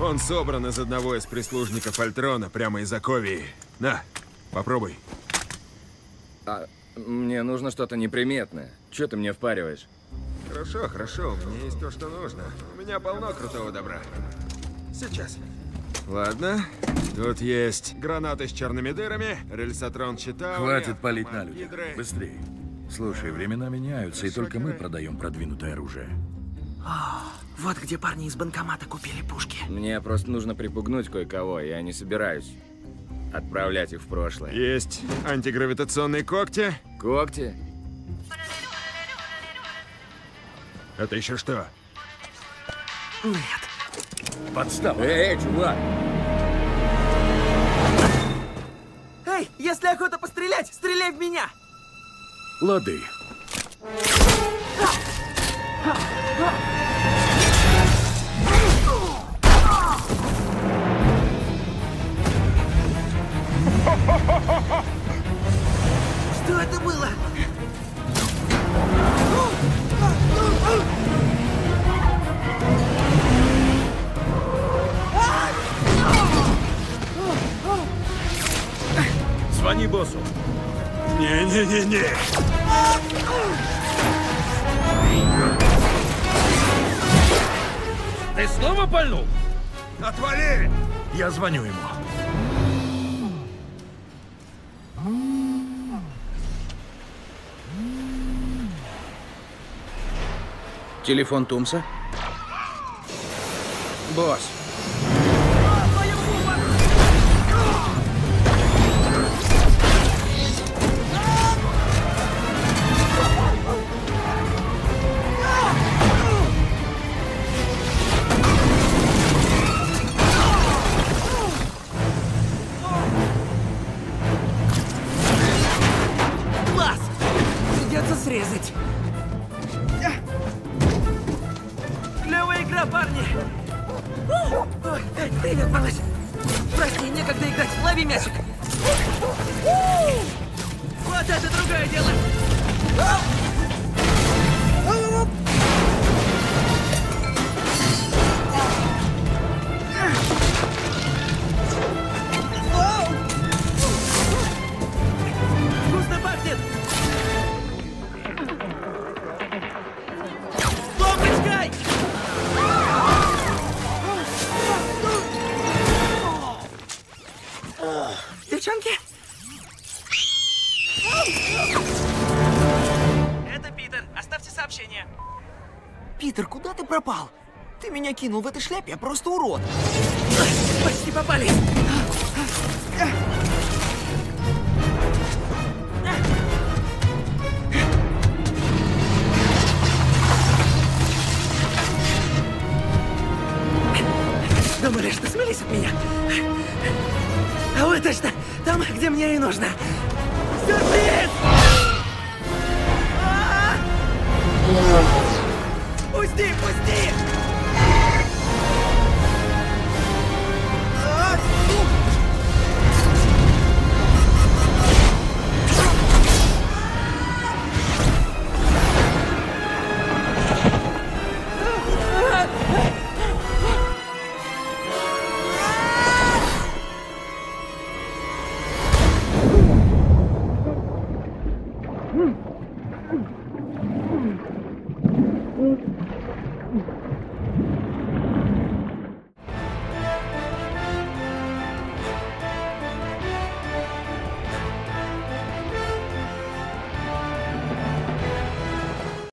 Он собран из одного из прислужников Альтрона, прямо из Аковии. На, попробуй. А мне нужно что-то неприметное. Че ты мне впариваешь? Хорошо, хорошо, у меня есть то, что нужно. У меня полно крутого добра. Сейчас. Ладно, тут есть гранаты с черными дырами, рельсотрон Читаури, Хватит палить на. Гидры. Быстрее. Слушай, времена меняются, и только мы продаем продвинутое оружие. Вот где парни из банкомата купили пушки. Мне просто нужно припугнуть кое-кого, я не собираюсь отправлять их в прошлое. Есть антигравитационные когти. Когти? Это еще что? Нет. Подстава. Эй, чувак! Эй, если охота пострелять, стреляй в меня! Лады. Что это было? Звони боссу. Не-не-не-не. Ты снова пальнул? Отвали! Я звоню ему. Телефон Тумса? Босс. Игра, парни! Ой, привет, малыш! Прости, некогда играть. Лови мячик! Вот это другое дело! Питер, куда ты пропал? Ты меня кинул в этой шляпе, я просто урод. Почти попали. Думали, что смелись от меня? А вы точно там, где мне и нужно. Сюрприз!